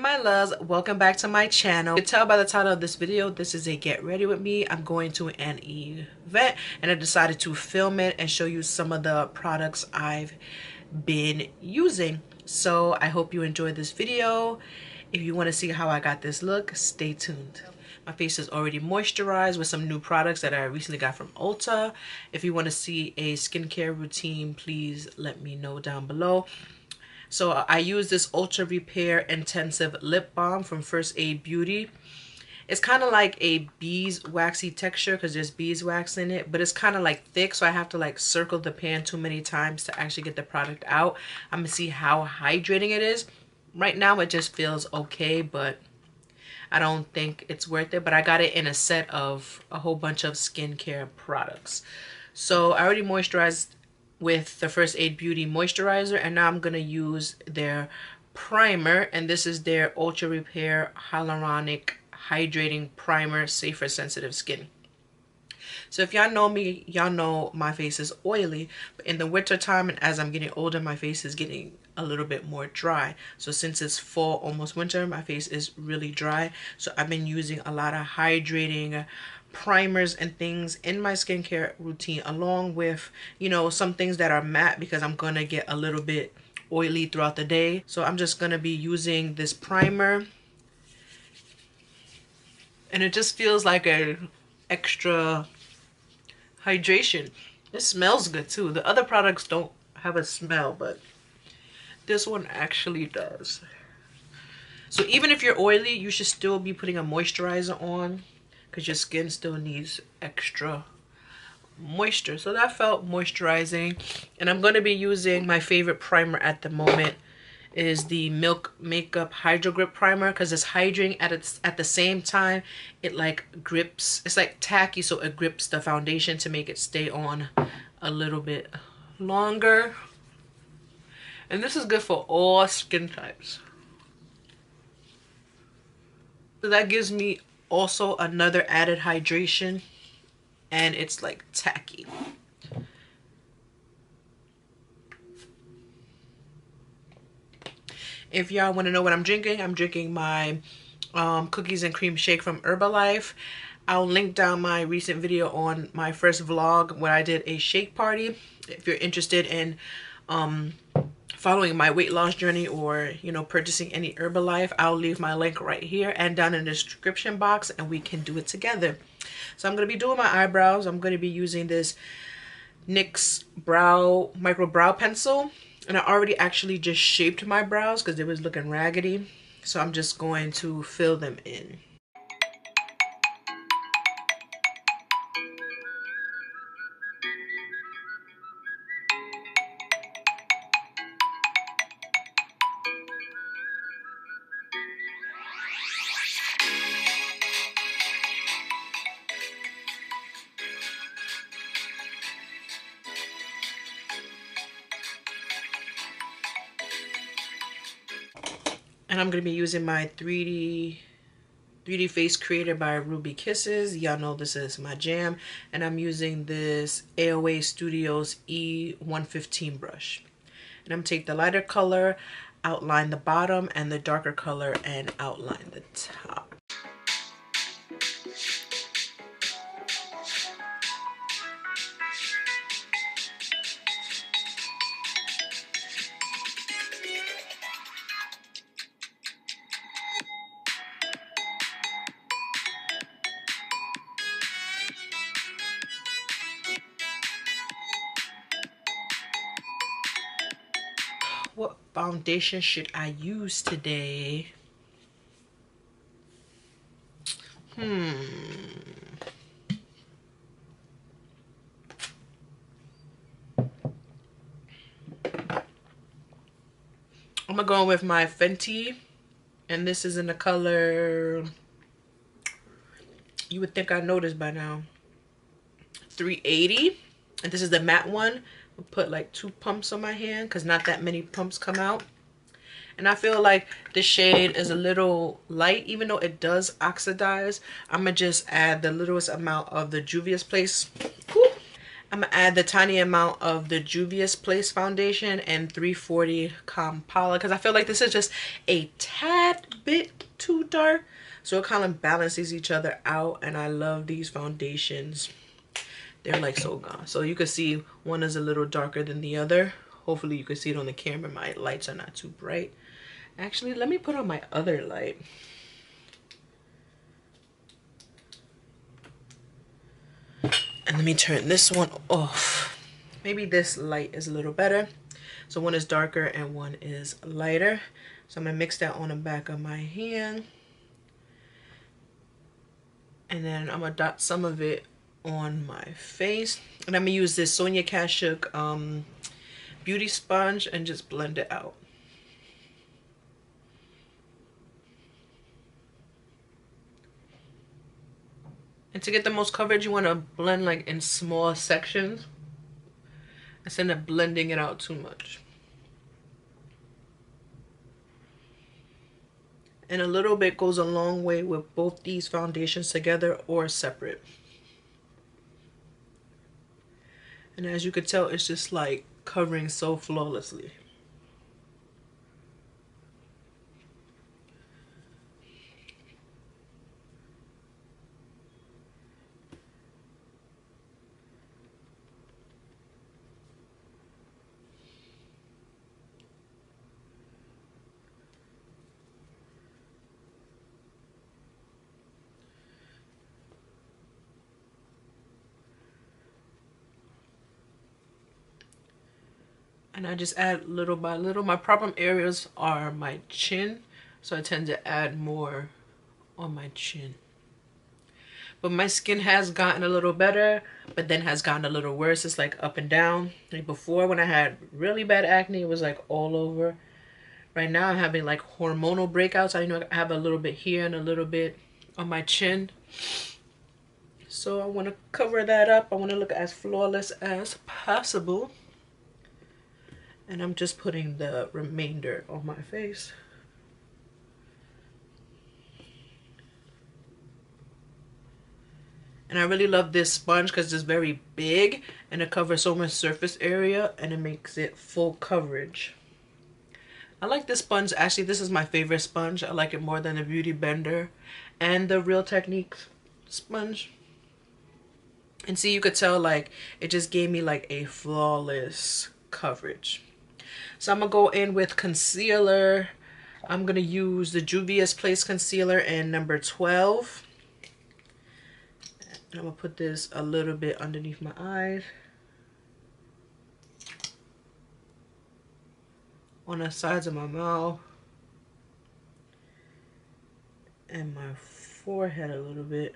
my loves welcome back to my channel. You can tell by the title of this video this is a get ready with me. I'm going to an event and i decided to film it and show you some of the products i've been using. So i hope you enjoy this video. If you want to see how i got this look stay tuned. My face is already moisturized with some new products that I recently got from Ulta. If you want to see a skincare routine, please let me know down below. So I use this Ultra Repair Intensive Lip Balm from First Aid Beauty. It's kind of like a beeswaxy texture because there's beeswax in it, but it's kind of like thick, so I have to like circle the pan too many times to actually get the product out. I'm gonna see how hydrating it is. Right now it just feels okay, but I don't think it's worth it. But I got it in a set of a whole bunch of skincare products. So I already moisturized with the First Aid Beauty Moisturizer and now I'm going to use their primer and this is their Ultra Repair Hyaluronic Hydrating Primer Safe for Sensitive Skin. So if y'all know me, y'all know my face is oily. But in the winter time and as I'm getting older, my face is getting a little bit more dry. So since it's fall, almost winter, my face is really dry. So I've been using a lot of hydrating primers and things in my skincare routine along with you know some things that are matte because I'm gonna get a little bit oily throughout the day. So I'm just gonna be using this primer. And it just feels like a extra hydration. It smells good too. The other products don't have a smell but this one actually does. So even if you're oily you should still be putting a moisturizer on because your skin still needs extra moisture. So that felt moisturizing. And i'm going to be using my favorite primer at the moment is the milk makeup hydro grip primer because it's hydrating at its at the same time. It like grips it's like tacky so it grips the foundation to make it stay on a little bit longer. And this is good for all skin types. So that gives me also another added hydration and it's like tacky. If y'all want to know what i'm drinking i'm drinking my um, cookies and cream shake from herbalife. I'll link down my recent video on my first vlog where i did a shake party. If you're interested in um, following my weight loss journey or you know purchasing any herbalife i'll leave my link right here and down in the description box and we can do it together. So i'm going to be doing my eyebrows. I'm going to be using this nyx brow micro brow pencil and i already actually just shaped my brows because they was looking raggedy. So i'm just going to fill them in and I'm going to be using my 3D 3D face creator by Ruby Kisses. Y'all know this is my jam. And I'm using this AOA Studios E115 brush. And I'm take the lighter color, outline the bottom, and the darker color and outline the top. What foundation should I use today? Hmm. I'm gonna go with my Fenty and this is in the color you would think I noticed by now 380 and this is the matte one put like two pumps on my hand because not that many pumps come out and I feel like the shade is a little light even though it does oxidize I'm gonna just add the littlest amount of the Juvia's Place I'm gonna add the tiny amount of the Juvia's Place foundation and 340 Kampala because I feel like this is just a tad bit too dark. So it kind of balances each other out and I love these foundations. They're like so gone. So you can see one is a little darker than the other. Hopefully you can see it on the camera. My lights are not too bright. Actually, let me put on my other light. And let me turn this one off. Maybe this light is a little better. So one is darker and one is lighter. So I'm to mix that on the back of my hand. And then I'm to dot some of it on my face. And I'm going to use this Sonia Kashuk um, beauty sponge and just blend it out. And to get the most coverage, you want to blend like in small sections instead of blending it out too much. And a little bit goes a long way with both these foundations together or separate. And as you could tell, it's just like covering so flawlessly. And I just add little by little. My problem areas are my chin, so I tend to add more on my chin. But my skin has gotten a little better, but then has gotten a little worse. It's like up and down. Like before when I had really bad acne, it was like all over. Right now I'm having like hormonal breakouts. I know I have a little bit here and a little bit on my chin. So I want to cover that up. I want to look as flawless as possible. And I'm just putting the remainder on my face. And I really love this sponge because it's very big and it covers so much surface area and it makes it full coverage. I like this sponge. Actually, this is my favorite sponge. I like it more than the Beauty Blender and the Real Techniques sponge. And see, you could tell like it just gave me like a flawless coverage. So I'm going to go in with concealer. I'm going to use the Juvia's Place Concealer in number 12. And I'm going to put this a little bit underneath my eyes. On the sides of my mouth. And my forehead a little bit.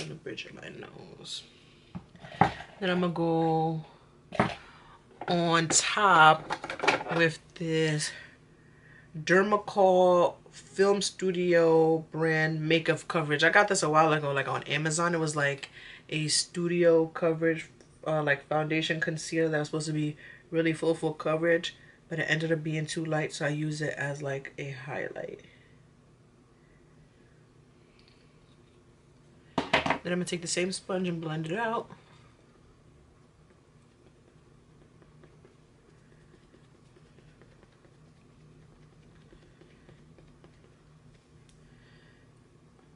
On the bridge of my nose. Then I'm going to go on top with this Dermacol Film Studio brand makeup coverage. I got this a while ago, like on Amazon. It was like a studio coverage, uh, like foundation concealer that was supposed to be really full, full coverage. But it ended up being too light, so I use it as like a highlight. Then I'm to take the same sponge and blend it out.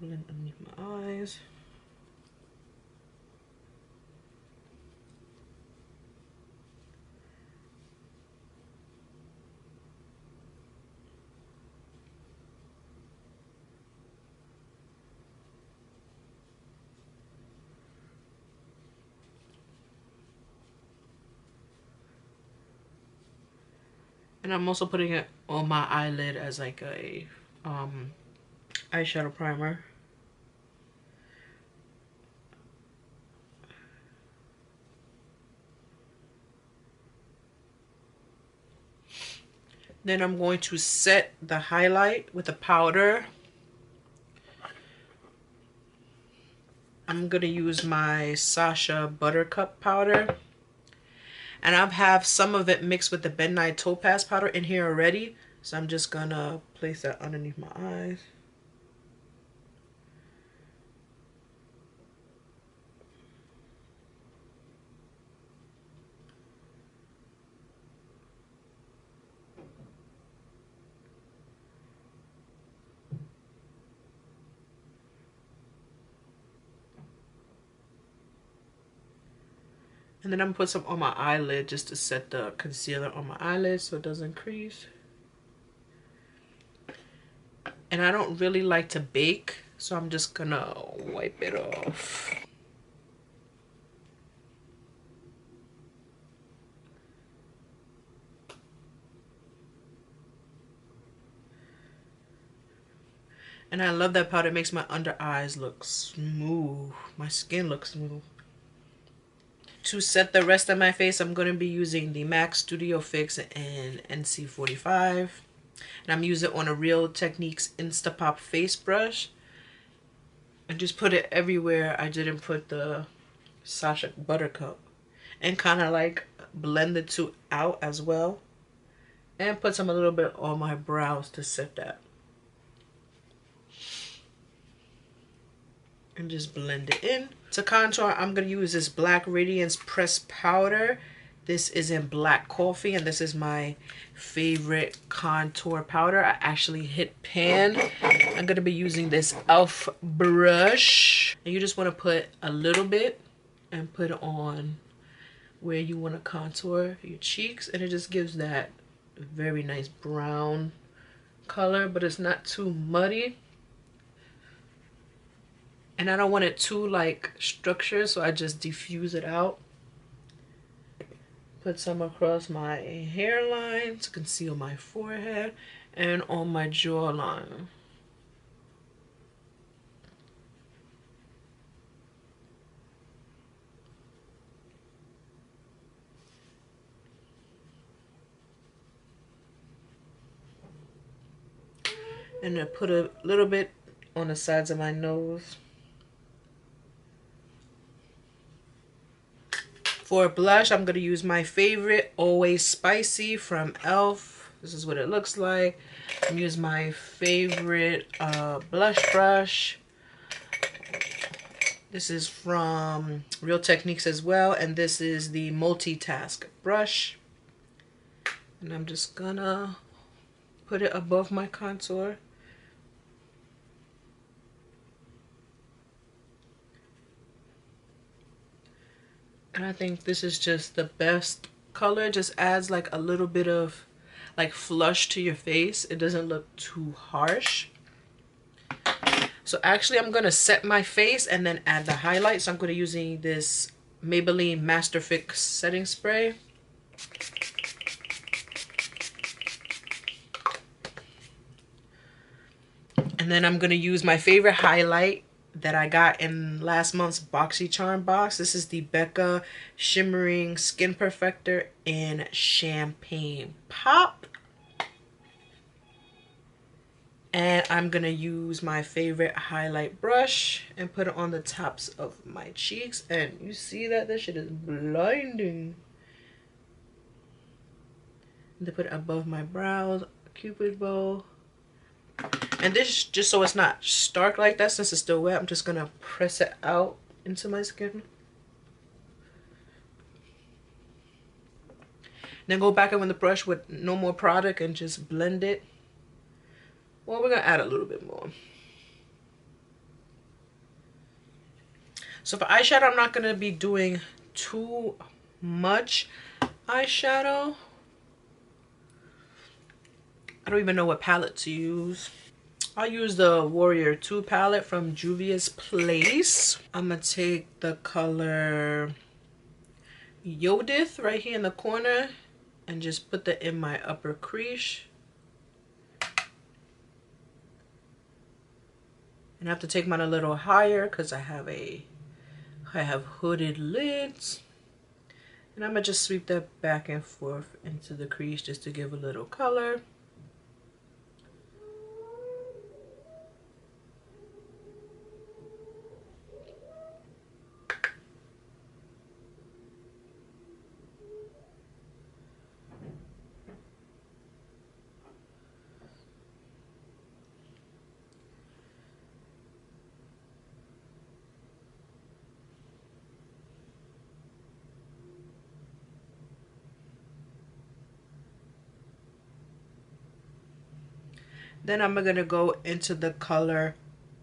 blend underneath my eyes. And I'm also putting it on my eyelid as like a um, eyeshadow primer. Then I'm going to set the highlight with a powder. I'm going to use my Sasha Buttercup powder. And I have some of it mixed with the Midnight Topaz powder in here already. So I'm just going to place that underneath my eyes. And then I'm gonna put some on my eyelid just to set the concealer on my eyelid so it doesn't crease. And I don't really like to bake, so I'm just gonna wipe it off. And I love that powder. It makes my under eyes look smooth. My skin looks smooth. To set the rest of my face, I'm going to be using the MAC Studio Fix and NC45. And I'm using it on a Real Techniques Instapop face brush. And just put it everywhere. I didn't put the Sasha Buttercup. And kind of like blend the two out as well. And put some a little bit on my brows to set that. and just blend it in. To contour, I'm going to use this Black Radiance Pressed Powder. This is in Black Coffee, and this is my favorite contour powder. I actually hit pan. I'm going to be using this e.l.f. brush. And you just want to put a little bit and put it on where you want to contour your cheeks. And it just gives that very nice brown color, but it's not too muddy and I don't want it too like structured so I just diffuse it out. Put some across my hairline to conceal my forehead and on my jawline. And I put a little bit on the sides of my nose For blush, I'm going to use my favorite Always Spicy from e.l.f. This is what it looks like. I'm use my favorite uh, blush brush. This is from Real Techniques as well. And this is the Multitask brush. And I'm just gonna put it above my contour. I think this is just the best color. Just adds like a little bit of like flush to your face. It doesn't look too harsh. So actually I'm going to set my face and then add the highlight. So I'm going to using this Maybelline Master Fix setting spray. And then I'm going to use my favorite highlight that I got in last month's BoxyCharm box. This is the Becca Shimmering Skin Perfector in Champagne Pop. And I'm going to use my favorite highlight brush and put it on the tops of my cheeks. And you see that? This shit is blinding. And to put it above my brows, cupid bow and this, just so it's not stark like that, since it's still wet, I'm just going to press it out into my skin. Then go back in with the brush with no more product and just blend it. Well, we're going to add a little bit more. So for eyeshadow, I'm not going to be doing too much eyeshadow. Don't even know what palette to use. I'll use the Warrior 2 palette from Juvia's Place. I'm going to take the color Yodith right here in the corner and just put that in my upper crease. And I have to take mine a little higher because I have a I have hooded lids. And I'm going to just sweep that back and forth into the crease just to give a little color. Then I'm going to go into the color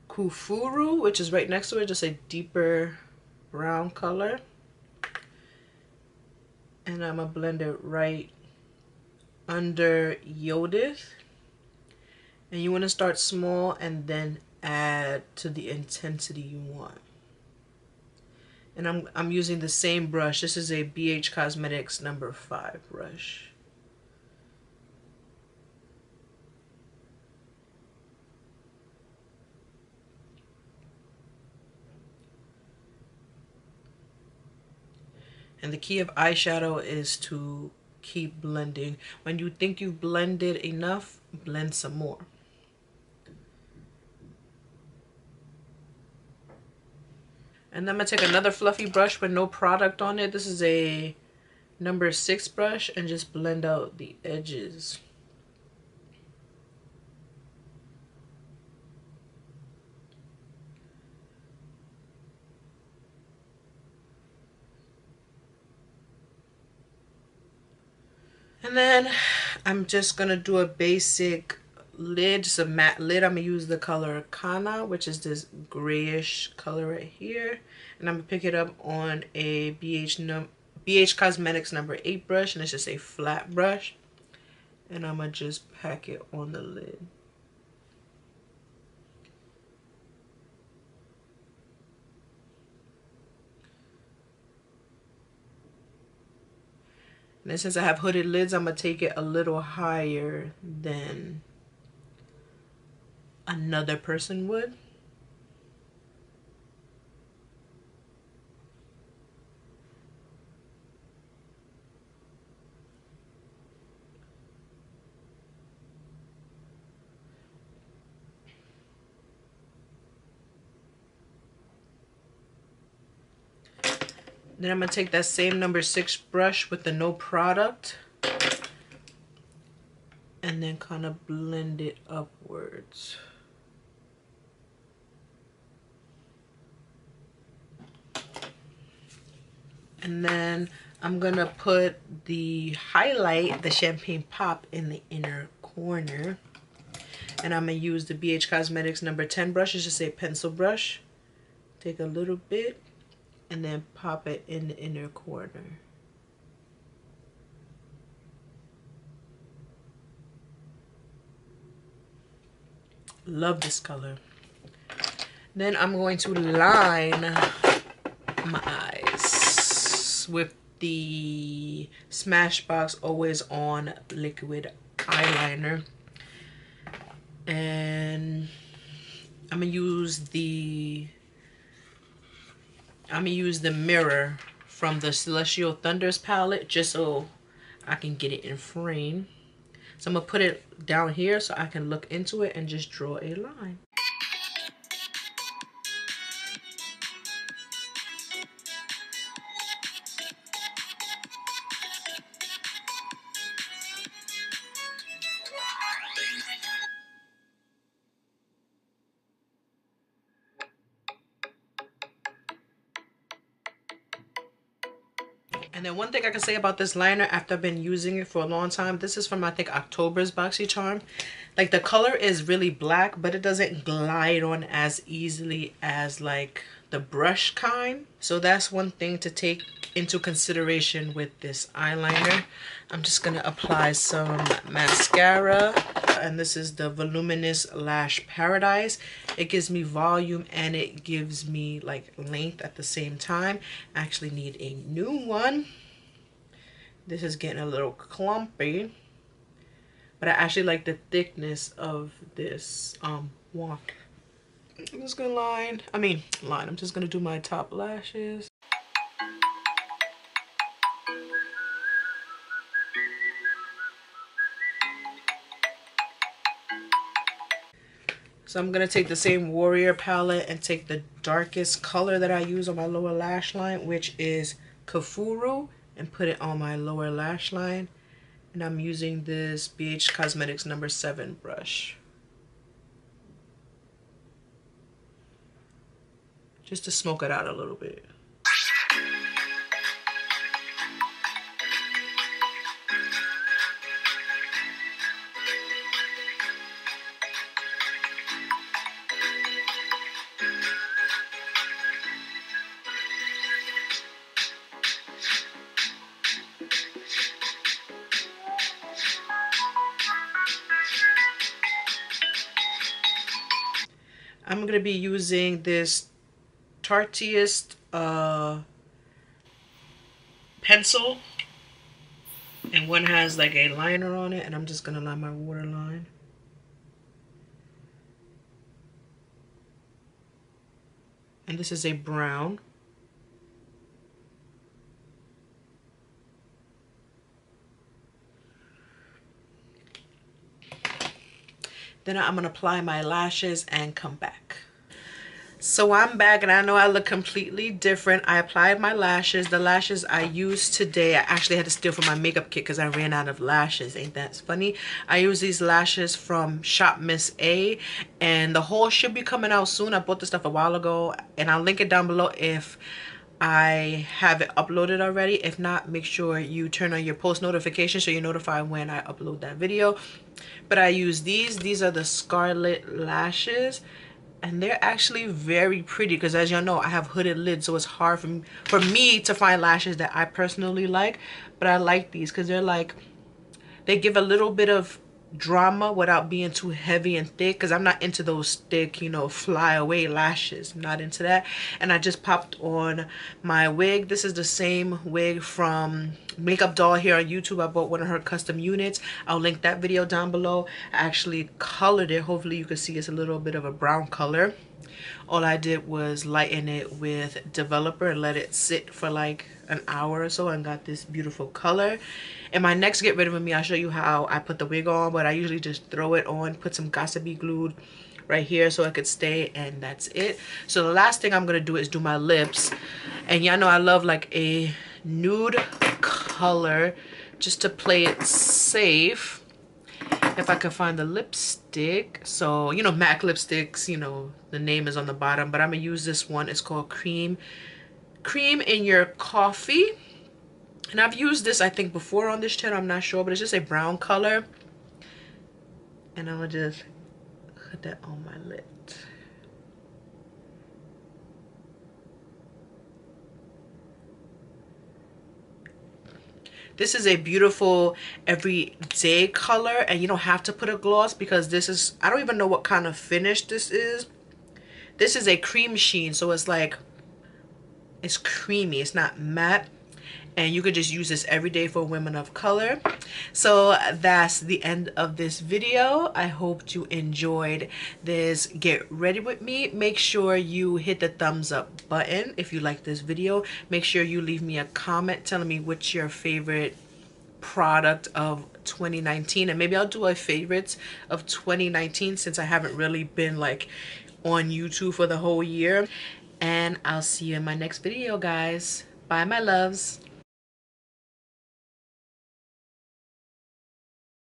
Kufuru, which is right next to it, just a deeper brown color. And I'm going to blend it right under Yodith. And you want to start small and then add to the intensity you want. And I'm, I'm using the same brush. This is a BH Cosmetics number 5 brush. And the key of eyeshadow is to keep blending. When you think you've blended enough, blend some more. And then I'm going to take another fluffy brush with no product on it. This is a number six brush and just blend out the edges. And then I'm just going to do a basic lid, just a matte lid. I'm going to use the color Kana, which is this grayish color right here. And I'm going to pick it up on a BH, num BH Cosmetics number 8 brush. And it's just a flat brush. And I'm going to just pack it on the lid. And since I have hooded lids, I'm going to take it a little higher than another person would. Then I'm going to take that same number six brush with the no product and then kind of blend it upwards. And then I'm going to put the highlight, the Champagne Pop, in the inner corner. And I'm going to use the BH Cosmetics number 10 brush. It's just a pencil brush. Take a little bit and then pop it in the inner corner. Love this color. Then I'm going to line my eyes with the Smashbox Always On Liquid Eyeliner. And I'm going to use the I'm gonna use the mirror from the Celestial Thunders palette just so I can get it in frame. So I'm gonna put it down here so I can look into it and just draw a line. One thing I can say about this liner after I've been using it for a long time, this is from I think October's BoxyCharm. Like the color is really black, but it doesn't glide on as easily as like the brush kind. So that's one thing to take into consideration with this eyeliner. I'm just going to apply some mascara and this is the Voluminous Lash Paradise. It gives me volume and it gives me like length at the same time. I actually need a new one. This is getting a little clumpy. But I actually like the thickness of this um, wand. I'm just gonna line, I mean line, I'm just gonna do my top lashes. So I'm going to take the same Warrior palette and take the darkest color that I use on my lower lash line, which is Kafuru, and put it on my lower lash line. And I'm using this BH Cosmetics number 7 brush. Just to smoke it out a little bit. To be using this Tarteist uh, pencil. And one has like a liner on it. And I'm just going to line my waterline. And this is a brown. Then I'm going to apply my lashes and come back. So I'm back and I know I look completely different. I applied my lashes. The lashes I used today, I actually had to steal from my makeup kit because I ran out of lashes. Ain't that funny? I use these lashes from Shop Miss A and the haul should be coming out soon. I bought this stuff a while ago and I'll link it down below if I have it uploaded already. If not, make sure you turn on your post notification so you're notified when I upload that video. But I use these. These are the Scarlet Lashes. And they're actually very pretty because as y'all know, I have hooded lids. So it's hard for me, for me to find lashes that I personally like. But I like these because they're like, they give a little bit of drama without being too heavy and thick because I'm not into those thick you know fly away lashes I'm not into that. And I just popped on my wig. This is the same wig from makeup doll here on YouTube. I bought one of her custom units. I'll link that video down below. I actually colored it. Hopefully you can see it's a little bit of a brown color all I did was lighten it with developer and let it sit for like an hour or so and got this beautiful color. In my next get rid of me i'll show you how i put the wig on but i usually just throw it on put some got2b glued right here so it could stay and that's it. So the last thing i'm gonna do is do my lips. And y'all know i love like a nude color just to play it safe if I can find the lipstick. So, you know, MAC lipsticks, you know, the name is on the bottom, but I'm going to use this one. It's called Cream cream in your coffee and I've used this I think before on this channel I'm not sure but it's just a brown color and I'm gonna just put that on my lip This is a beautiful everyday color and you don't have to put a gloss because this is, I don't even know what kind of finish this is. This is a cream sheen so it's like it's creamy it's not matte and you could just use this every day for women of color. So that's the end of this video. I hope you enjoyed this get ready with me. Make sure you hit the thumbs up button if you like this video. Make sure you leave me a comment telling me what's your favorite product of 2019 and maybe I'll do a favorites of 2019 since I haven't really been like on YouTube for the whole year. And I'll see you in my next video, guys. Bye, my loves.